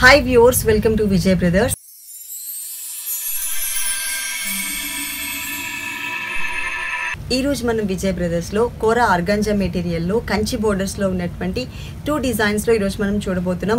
Hi viewers welcome to Vijay brothers ఈ రోజు మనం విజయ్ బ్రదర్స్లో కోరా ఆర్గంజా మెటీరియల్లో కంచి బోర్డర్స్లో ఉన్నటువంటి టూ డిజైన్స్లో ఈ రోజు మనం చూడబోతున్నాం.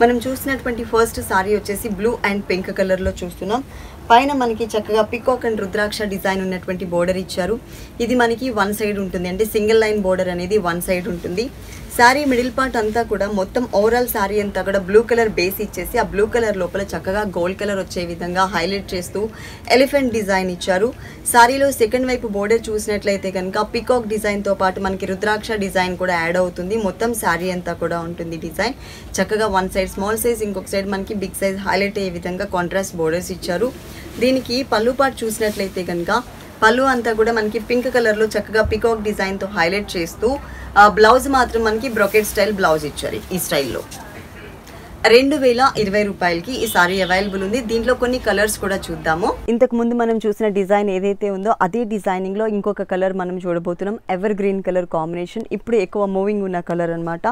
మనం చూసినటువంటి ఫస్ట్ సారీ వచ్చేసి బ్లూ అండ్ పింక్ కలర్లో చూస్తున్నాం. పైన మనకి చక్కగా పికాక్ అండ్ రుద్రాక్ష డిజైన్ ఉన్నటువంటి బోర్డర్ ఇచ్చారు. ఇది మనకి వన్ సైడ్ ఉంటుంది. అంటే సింగిల్ లైన్ బోర్డర్ అనేది వన్ సైడ్ ఉంటుంది. శారీ మిడిల్ పార్ట్ అంతా కూడా మొత్తం ఓవరాల్ శారీ అంతా కూడా బ్లూ కలర్ బేస్ ఇచ్చేసి ఆ బ్లూ కలర్ లోపల చక్కగా గోల్డ్ కలర్ వచ్చే విధంగా హైలైట్ చేస్తూ ఎలిఫెంట్ డిజైన్ ఇచ్చారు. శారీలో సెకండ్ వైపు బోర్డర్ చూసినట్లయితే కనుక పికాక్ డిజైన్తో పాటు మనకి రుద్రాక్ష డిజైన్ కూడా యాడ్ అవుతుంది. మొత్తం శారీ అంతా కూడా ఉంటుంది డిజైన్ చక్కగా వన్ సైడ్ స్మాల్ సైజ్ ఇంకొక సైడ్ మనకి బిగ్ సైజ్ హైలైట్ అయ్యే విధంగా కాంట్రాస్ట్ బోర్డర్స్ ఇచ్చారు. దీనికి పళ్ళు పాటు చూసినట్లయితే కనుక పళ్ళు అంతా కూడా మనకి పింక్ కలర్లో చక్కగా పికాక్ డిజైన్తో హైలైట్ చేస్తూ బ్లౌజ్ మాత్రం మనకి బ్రొకెట్ స్టైల్ బ్లౌజ్ ఇచ్చారు ఈ స్టైల్లో. రెండు వేల ఇరవై రూపాయలకి ఈ సారీ అవైలబుల్ ఉంది. దీంట్లో కొన్ని కలర్స్ కూడా చూద్దాము. ఇంతకు ముందు మనం చూసిన డిజైన్ ఏదైతే ఉందో అదే డిజైనింగ్లో ఇంకొక కలర్ మనం చూడబోతున్నాం. Evergreen colour combination. ఇప్పుడు ఎక్కువ మూవింగ్ ఉన్న కలర్ అనమాట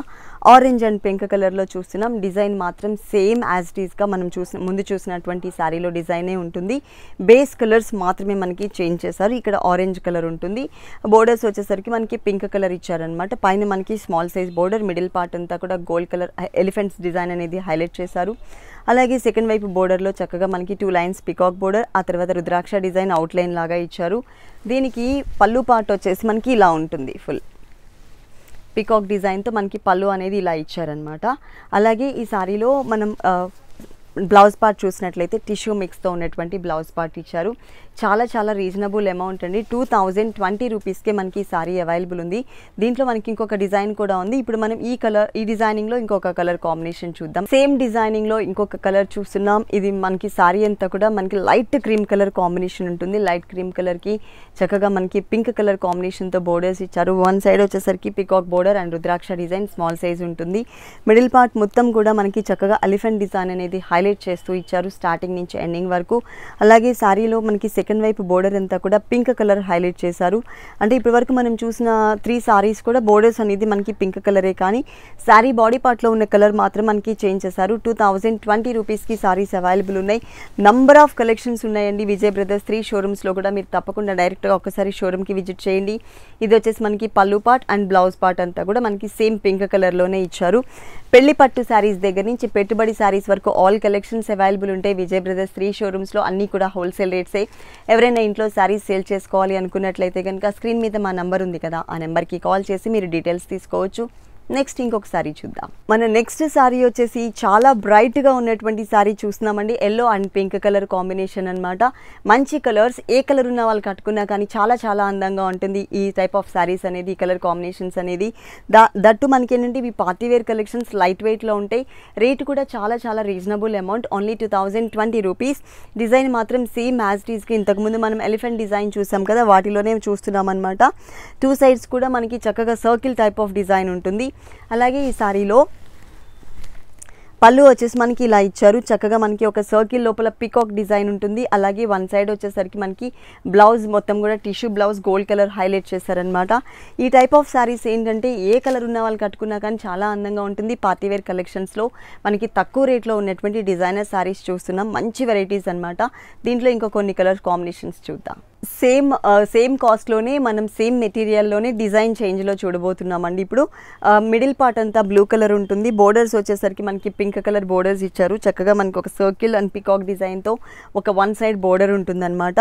ఆరెంజ్ అండ్ పింక్ కలర్లో చూస్తున్నాం. డిజైన్ మాత్రం సేమ్ యాజ్ ఇట్ ఈస్గా మనం చూసిన ముందు చూసినటువంటి శారీలో డిజైనే ఉంటుంది. బేస్ కలర్స్ మాత్రమే మనకి చేంజ్ చేశారు ఇక్కడ ఆరెంజ్ కలర్ ఉంటుంది. బోర్డర్స్ వచ్చేసరికి మనకి పింక్ కలర్ ఇచ్చారనమాట పైన మనకి small size border middle part అంతా కూడా గోల్డ్ కలర్ ఎలిఫెంట్స్ డిజైన్ అనేది హైలైట్ చేశారు. అలాగే సెకండ్ వైపు బోర్డర్లో చక్కగా మనకి టూ లైన్స్ పికాక్ బోర్డర్ ఆ తర్వాత రుద్రాక్ష డిజైన్ అవుట్లైన్ లాగా ఇచ్చారు. దీనికి పళ్ళు పార్ట్ వచ్చేసి మనకి ఇలా ఉంటుంది ఫుల్ పికాక్ డిజైన్తో మనకి పళ్ళు అనేది ఇలా ఇచ్చారనమాట అలాగే ఈ సారీలో మనం బ్లౌజ్ పార్ట్ చూసినట్లయితే టిష్యూ మిక్స్తో ఉన్నటువంటి బ్లౌజ్ పార్ట్ ఇచ్చారు. చాలా చాలా రీజనబుల్ అమౌంట్ అండి. టూ థౌజండ్ ట్వంటీ రూపీస్కే మనకి ఈ సారీ అవైలబుల్ ఉంది. దీంట్లో మనకి ఇంకొక డిజైన్ కూడా ఉంది. ఇప్పుడు మనం ఈ కలర్ ఈ డిజైనింగ్లో ఇంకొక కలర్ కాంబినేషన్ చూద్దాం. సేమ్ డిజైనింగ్లో ఇంకొక కలర్ చూస్తున్నాం. ఇది మనకి సారీ అంతా కూడా మనకి లైట్ క్రీమ్ కలర్ కాంబినేషన్ ఉంటుంది. లైట్ క్రీమ్ కలర్కి చక్కగా మనకి పింక్ కలర్ కాంబినేషన్తో బోర్డర్స్ ఇచ్చారు. వన్ సైడ్ వచ్చేసరికి peacock border and rudraksha design small size ఉంటుంది. మిడిల్ పార్ట్ మొత్తం కూడా మనకి చక్కగా ఎలిఫెంట్ డిజైన్ అనేది హైలైట్ చేస్తూ ఇచ్చారు స్టార్టింగ్ నుంచి ఎండింగ్ వరకు. అలాగే శారీలో మనకి సెకండ్ వైపు బోర్డర్ అంతా కూడా పింక్ కలర్ హైలైట్ చేశారు. అంటే ఇప్పటివరకు మనం చూసిన త్రీ సారీస్ కూడా బోర్డర్స్ అనేది మనకి పింక్ కలరే కానీ శారీ బాడీ పార్ట్లో ఉన్న కలర్ మాత్రం మనకి చేంజ్ చేశారు. టూ థౌజండ్ ట్వంటీ రూపీస్కి సారీస్ అవైలబుల్ ఉన్నాయి. నంబర్ ఆఫ్ కలెక్షన్స్ ఉన్నాయండి విజయ్ బ్రదర్స్ త్రీ షోరూమ్స్లో కూడా. మీరు తప్పకుండా డైరెక్ట్గా ఒకసారి షోరూమ్కి విజిట్ చేయండి. ఇది వచ్చేసి మనకి పళ్ళు పార్ట్ అండ్ బ్లౌజ్ పార్ట్ అంతా కూడా మనకి సేమ్ పింక్ కలర్లోనే ఇచ్చారు. పెళ్ళి పట్టు శారీస్ దగ్గర నుంచి పెట్టుబడి శారీస్ వరకు ఆల్ కలెక్షన్స్ అవైలబుల్ ఉంటాయి విజయ్ బ్రదర్స్ త్రీ షోరూమ్స్లో అన్నీ కూడా హోల్సేల్ రేట్సే. ఎవరైనా ఇంట్లో శారీస్ సేల్ చేసుకోవాలి అనుకున్నట్లయితే కనుక స్క్రీన్ మీద మా నంబర్ ఉంది కదా ఆ నెంబర్కి కాల్ చేసి మీరు డీటెయిల్స్ తీసుకోవచ్చు. నెక్స్ట్ ఇంకొక సారీ చూద్దాం. మన నెక్స్ట్ సారీ వచ్చేసి చాలా బ్రైట్గా ఉన్నటువంటి సారీ చూస్తున్నామండి. Yellow and pink colour combination అనమాట మంచి కలర్స్ ఏ కలర్ ఉన్న వాళ్ళు కట్టుకున్నా కానీ చాలా చాలా అందంగా ఉంటుంది ఈ టైప్ ఆఫ్ సారీస్ అనేది ఈ కలర్ కాంబినేషన్స్ అనేది. దా దట్టు మనకి ఏంటంటే ఇవి పార్టీ వేర్ కలెక్షన్స్ లైట్ వెయిట్లో ఉంటాయి. రేట్ కూడా చాలా చాలా reasonable amount only two thousand twenty rupees design మాత్రం సేమ్ యాజ్ టీస్కి ఇంతకుముందు మనం ఎలిఫెంట్ డిజైన్ చూసాం కదా వాటిలోనే చూస్తున్నాం అనమాట టూ సైడ్స్ కూడా మనకి చక్కగా సర్కిల్ టైప్ ఆఫ్ డిజైన్ ఉంటుంది. అలాగే ఈ సారీలో పళ్ళు వచ్చేసి మనకి ఇలా ఇచ్చారు. చక్కగా మనకి ఒక సర్కిల్ లోపల పికాక్ డిజైన్ ఉంటుంది. అలాగే వన్ సైడ్ వచ్చేసరికి మనకి బ్లౌజ్ మొత్తం కూడా tissue blouse gold colour highlight చేశారనమాట ఈ టైప్ ఆఫ్ శారీస్ ఏంటంటే ఏ కలర్ ఉన్న వాళ్ళు కట్టుకున్నా కానీ చాలా అందంగా ఉంటుంది. పార్టీవేర్ కలెక్షన్స్లో మనకి తక్కువ రేట్లో ఉన్నటువంటి డిజైనర్ శారీస్ చూస్తున్నాం. మంచి వెరైటీస్ అనమాట దీంట్లో ఇంకా కొన్ని కలర్ కాంబినేషన్స్ చూద్దాం. సేమ్ సేమ్ కాస్ట్లోనే మనం సేమ్ మెటీరియల్లోనే డిజైన్ చేంజ్లో చూడబోతున్నామండి. ఇప్పుడు మిడిల్ పార్ట్ అంతా బ్లూ కలర్ ఉంటుంది. బోర్డర్స్ వచ్చేసరికి మనకి పింక్ కలర్ బోర్డర్స్ ఇచ్చారు. చక్కగా మనకి ఒక సర్కిల్ అండ్ పికాక్ డిజైన్తో ఒక వన్ సైడ్ బోర్డర్ ఉంటుందన్నమాట.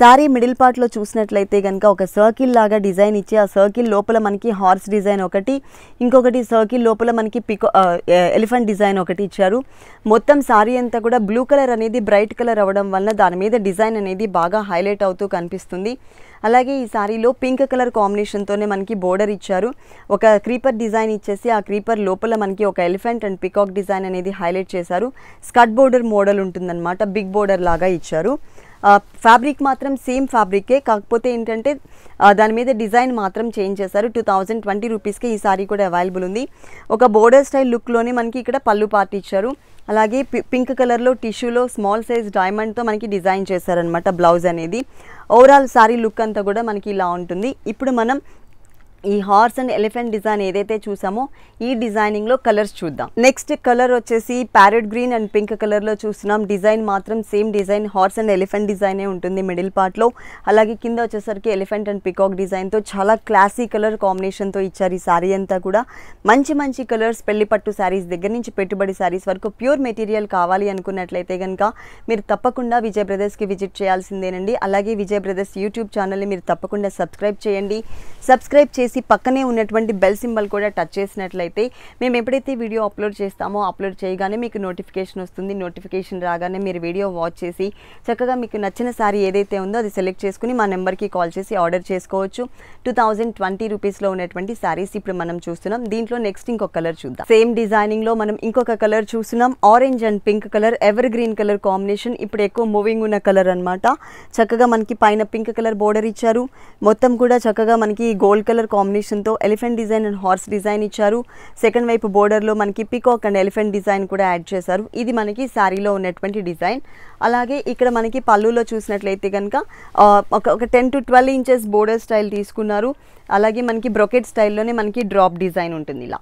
శారీ మిడిల్ పార్ట్లో చూసినట్లయితే కనుక ఒక సర్కిల్ లాగా డిజైన్ ఇచ్చి ఆ సర్కిల్ లోపల మనకి హార్స్ డిజైన్ ఒకటి ఇంకొకటి సర్కిల్ లోపల మనకి పికో ఎలిఫెంట్ డిజైన్ ఒకటి ఇచ్చారు. మొత్తం శారీ అంతా కూడా బ్లూ కలర్ అనేది బ్రైట్ కలర్ అవ్వడం వల్ల దాని మీద డిజైన్ అనేది బాగా హైలైట్ అవుతూ కనిపిస్తుంది. అలాగే ఈ సారీలో పింక్ కలర్ కాంబినేషన్తోనే మనకి బోర్డర్ ఇచ్చారు. ఒక క్రీపర్ డిజైన్ ఇచ్చేసి ఆ క్రీపర్ లోపల మనకి ఒక ఎలిఫెంట్ అండ్ పికాక్ డిజైన్ అనేది హైలైట్ చేశారు. స్కట్ బోర్డర్ మోడల్ ఉంటుందన్నమాట. బిగ్ బోర్డర్ లాగా ఇచ్చారు. ఫ్యాబ్రిక్ మాత్రం సేమ్ ఫ్యాబ్రికే. కాకపోతే ఏంటంటే దాని మీద డిజైన్ మాత్రం చేంజ్ చేశారు. టూ థౌజండ్ ట్వంటీ రూపీస్కి ఈ సారీ కూడా అవైలబుల్ ఉంది. ఒక బోర్డర్ స్టైల్ లుక్లోనే మనకి ఇక్కడ పళ్ళు పార్ట్ ఇచ్చారు. అలాగే పి- పింక్ కలర్లో టిష్యూలో స్మాల్ సైజ్ డైమండ్తో మనకి డిజైన్ చేశారనమాట బ్లౌజ్ అనేది. ఓవరాల్ శారీ లుక్ అంతా కూడా మనకి ఇలా ఉంటుంది. ఇప్పుడు మనం ఈ హార్స్ అండ్ ఎలిఫెంట్ డిజైన్ ఏదైతే చూసామో ఈ డిజైనింగ్లో కలర్స్ చూద్దాం. నెక్స్ట్ కలర్ వచ్చేసి ప్యారెట్ గ్రీన్ అండ్ పింక్ కలర్లో చూస్తున్నాం. డిజైన్ మాత్రం same design horse and elephant డిజైనే ఉంటుంది మిడిల్ పార్ట్లో. అలాగే కింద వచ్చేసరికి ఎలిఫెంట్ అండ్ పికాక్ డిజైన్తో చాలా క్లాసీ కలర్ కాంబినేషన్తో ఇచ్చారు ఈ శారీ అంతా కూడా. మంచి మంచి కలర్స్ పెళ్ళి పట్టు శారీస్ దగ్గర నుంచి పెట్టుబడి శారీస్ వరకు ప్యూర్ మెటీరియల్ కావాలి అనుకున్నట్లయితే కనుక మీరు తప్పకుండా విజయ్ బ్రదర్స్కి విజిట్ చేయాల్సిందేనండి. అలాగే విజయ్ బ్రదర్స్ యూట్యూబ్ ఛానల్ని మీరు తప్పకుండా సబ్స్క్రైబ్ చేయండి. సబ్స్క్రైబ్ చేసి పక్కనే ఉన్నటువంటి బెల్ సింబల్ కూడా టచ్ చేసినట్లయితే మేము ఎప్పుడైతే వీడియో అప్లోడ్ చేస్తామో అప్లోడ్ చేయగానే మీకు నోటిఫికేషన్ వస్తుంది. నోటిఫికేషన్ రాగానే మీరు వీడియో వాచ్ చేసి చక్కగా మీకు నచ్చిన శారీ ఏదైతే ఉందో అది సెలెక్ట్ చేసుకుని మా నెంబర్కి కాల్ చేసి ఆర్డర్ చేసుకోవచ్చు. టూ థౌజండ్ ట్వంటీ రూపీస్లో ఉన్నటువంటి శారీస్ ఇప్పుడు మనం చూస్తున్నాం. దీంట్లో నెక్స్ట్ ఇంకొక కలర్ చూద్దాం. సేమ్ డిజైనింగ్లో మనం ఇంకొక కలర్ చూస్తున్నాం. Orange and pink colour evergreen colour combination ఇప్పుడు ఎక్కువ మూవింగ్ ఉన్న కలర్ అన్నమాట. చక్కగా మనకి పైన పింక్ కలర్ బోర్డర్ ఇచ్చారు. మొత్తం కూడా చక్కగా మనకి గోల్డ్ కలర్ కాంబినేషన్తో elephant design and horse design ఇచ్చారు. సెకండ్ వైపు బోర్డర్లో మనకి పికాక్ అండ్ ఎలిఫెంట్ డిజైన్ కూడా యాడ్ చేశారు. ఇది మనకి శారీలో ఉన్నటువంటి డిజైన్ అలాగే ఇక్కడ మనకి పళ్ళులో చూసినట్లయితే కనుక ఒక ఒక ten to twelve inches border style తీసుకున్నారు. అలాగే మనకి బ్రొకెట్ స్టైల్లోనే మనకి డ్రాప్ డిజైన్ ఉంటుంది ఇలా.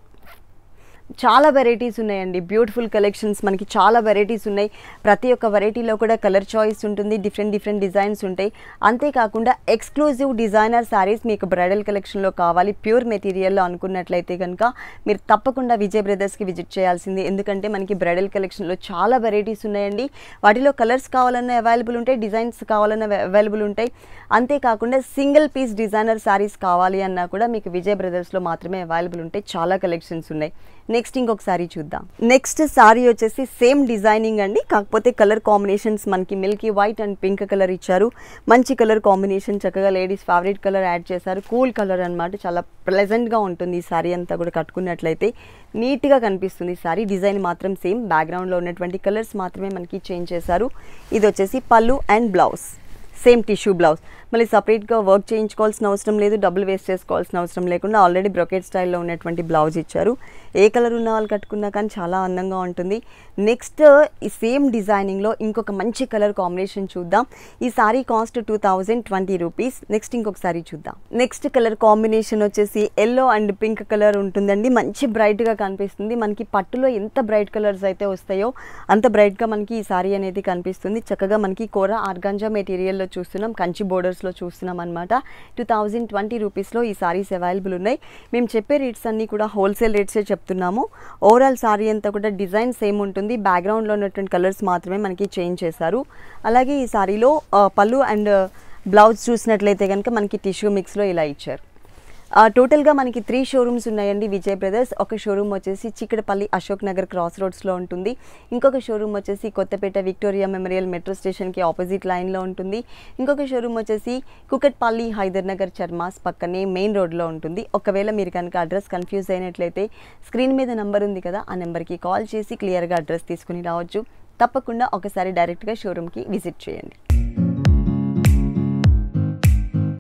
చాలా వెరైటీస్ ఉన్నాయండి. బ్యూటిఫుల్ కలెక్షన్స్ మనకి చాలా వెరైటీస్ ఉన్నాయి. ప్రతి ఒక్క వెరైటీలో కూడా కలర్ చాయిస్ ఉంటుంది. డిఫరెంట్ డిఫరెంట్ డిజైన్స్ ఉంటాయి. అంతేకాకుండా ఎక్స్క్లూజివ్ డిజైనర్ శారీస్ మీకు బ్రైడల్ కలెక్షన్లో కావాలి. ప్యూర్ మెటీరియల్లో అనుకున్నట్లయితే కనుక మీరు తప్పకుండా విజయ్ బ్రదర్స్కి విజిట్ చేయాల్సింది. ఎందుకంటే మనకి బ్రైడల్ కలెక్షన్లో చాలా వెరైటీస్ ఉన్నాయండి. వాటిలో కలర్స్ కావాలన్నా అవైలబుల్ ఉంటాయి. డిజైన్స్ కావాలన్నా అవైలబుల్ ఉంటాయి. అంతేకాకుండా సింగిల్ పీస్ డిజైనర్ శారీస్ కావాలి అన్నా కూడా మీకు విజయ్ బ్రదర్స్లో మాత్రమే అవైలబుల్ ఉంటాయి. చాలా కలెక్షన్స్ ఉన్నాయి. నెక్స్ట్ ఇంకొక సారీ చూద్దాం. నెక్స్ట్ సారీ వచ్చేసి సేమ్ డిజైనింగ్ అండి. కాకపోతే కలర్ కాంబినేషన్స్ మనకి milky white and pink colour ఇచ్చారు. మంచి కలర్ కాంబినేషన్ చక్కగా లేడీస్ ఫేవరెట్ కలర్ యాడ్ చేశారు. కూల్ కలర్ అన్నమాట. చాలా ప్లెజెంట్గా ఉంటుంది ఈ సారీ అంతా కూడా కట్టుకున్నట్లయితే. నీట్గా కనిపిస్తుంది ఈ సారీ. డిజైన్ మాత్రం సేమ్. బ్యాక్గ్రౌండ్లో ఉన్నటువంటి కలర్స్ మాత్రమే మనకి చేంజ్ చేశారు. ఇది వచ్చేసి pallu and blouse. Same tissue blouse. మళ్ళీ సపరేట్గా వర్క్ చేయించుకోవాల్సిన అవసరం లేదు డబ్బులు వేస్ట్ చేసుకోవాల్సిన అవసరం లేకుండా ఆల్రెడీ బ్రొకెట్ స్టైల్లో ఉన్నటువంటి బ్లౌజ్ ఇచ్చారు. ఏ కలర్ ఉన్న వాళ్ళు కట్టుకున్నా కానీ చాలా అందంగా ఉంటుంది. నెక్స్ట్ ఈ సేమ్ డిజైనింగ్లో ఇంకొక మంచి కలర్ కాంబినేషన్ చూద్దాం. ఈ sari cost two thousand twenty rupees. Next ఇంకొక సారీ చూద్దాం. నెక్స్ట్ కలర్ కాంబినేషన్ వచ్చేసి ఎల్లో అండ్ పింక్ కలర్ ఉంటుందండి. మంచి బ్రైట్గా కనిపిస్తుంది. మనకి పట్టులో ఎంత బ్రైట్ కలర్స్ అయితే వస్తాయో అంత బ్రైట్గా మనకి ఈ సారీ అనేది కనిపిస్తుంది. చక్కగా మనకి కూర ఆర్గాంజా మెటీరియల్లో చూస్తున్నాం. కంచి బోర్డర్స్లో చూస్తున్నాం అనమాట టూ థౌజండ్ ట్వంటీ రూపీస్లో ఈ సారీస్ అవైలబుల్ ఉన్నాయి. మేము చెప్పే రేట్స్ అన్నీ కూడా హోల్సేల్ రేట్సే చెప్తున్నాము. ఓవరాల్ సారీ అంతా కూడా డిజైన్ సేమ్ ఉంటుంది. బ్యాక్గ్రౌండ్లో ఉన్నటువంటి కలర్స్ మాత్రమే మనకి చేంజ్ చేశారు. అలాగే ఈ సారీలో పళ్ళు అండ్ బ్లౌజ్ uh, చూసినట్లయితే కనుక మనకి టిష్యూ మిక్స్లో ఇలా ఇచ్చారు. టోటల్గా మనకి త్రీ షోరూమ్స్ ఉన్నాయండి విజయ్ బ్రదర్స్. ఒక షోరూమ్ వచ్చేసి చిక్కడపల్లి అశోక్ నగర్ క్రాస్ రోడ్స్లో ఉంటుంది. ఇంకొక షోరూమ్ వచ్చేసి కొత్తపేట విక్టోరియా మెమోరియల్ మెట్రో స్టేషన్కి ఆపోజిట్ లైన్లో ఉంటుంది. ఇంకొక షోరూమ్ వచ్చేసి కుకట్పల్లి హైదర్ నగర్ చర్మాస్ పక్కనే మెయిన్ రోడ్లో ఉంటుంది. ఒకవేళ మీరు కనుక అడ్రస్ కన్ఫ్యూజ్ అయినట్లయితే స్క్రీన్ మీద నెంబర్ ఉంది కదా ఆ నెంబర్కి కాల్ చేసి క్లియర్గా అడ్రస్ తీసుకుని రావచ్చు. తప్పకుండా ఒకసారి డైరెక్ట్గా షోరూమ్కి విజిట్ చేయండి.